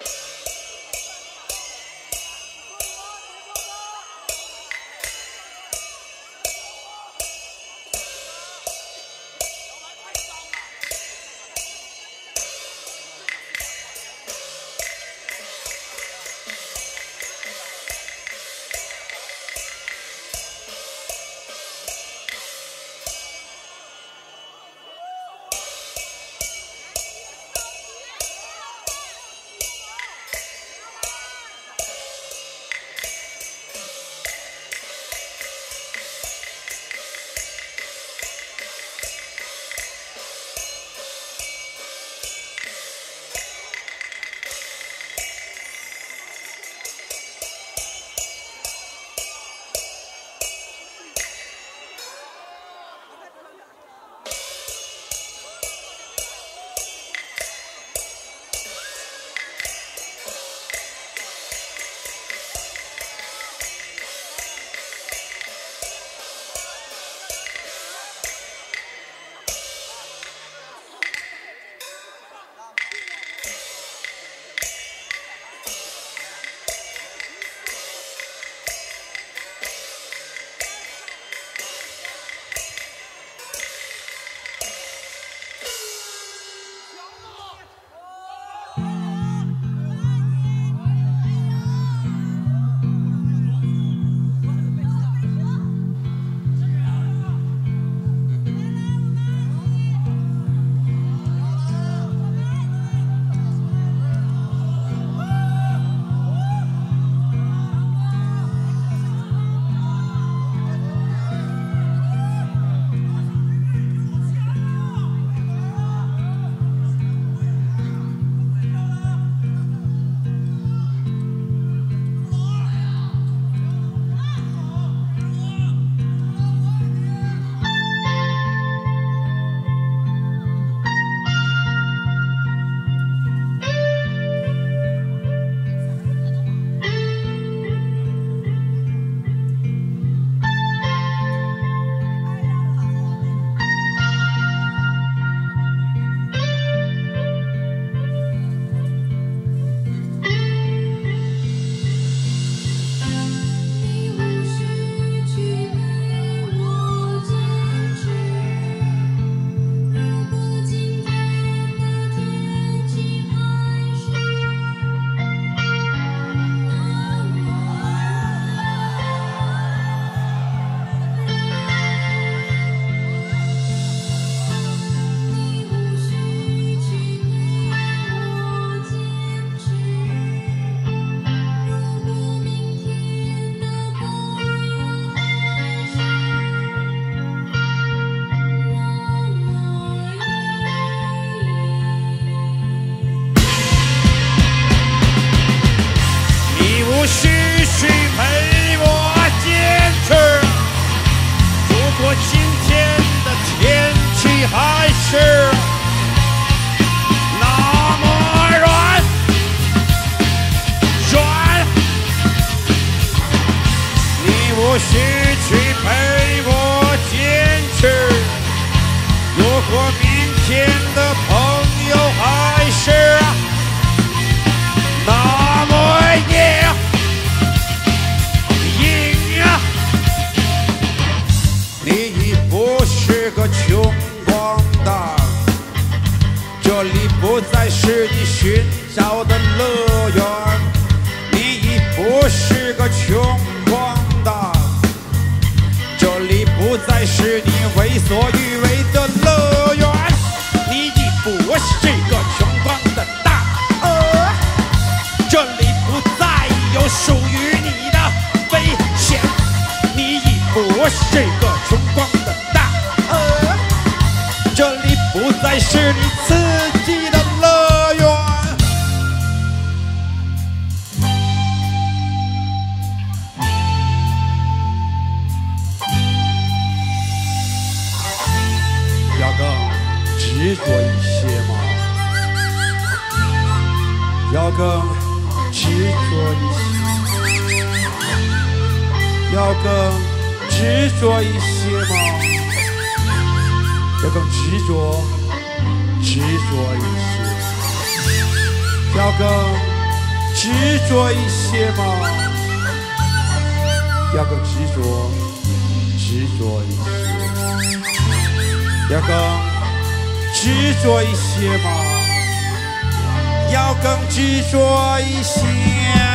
Bye. 还是那么软软你无需穷光蛋。这里不再是你为所欲为的乐园，你已不是这个穷光的大鹅。这里不再有属于你的危险，你已不是这个穷光的大鹅。这里不再是你自更执着一些，要更执着一些吗？要更执着，执着一些，要更执着一些吗？要更执着，执着一些。要更执着一些吗？要更执着一些。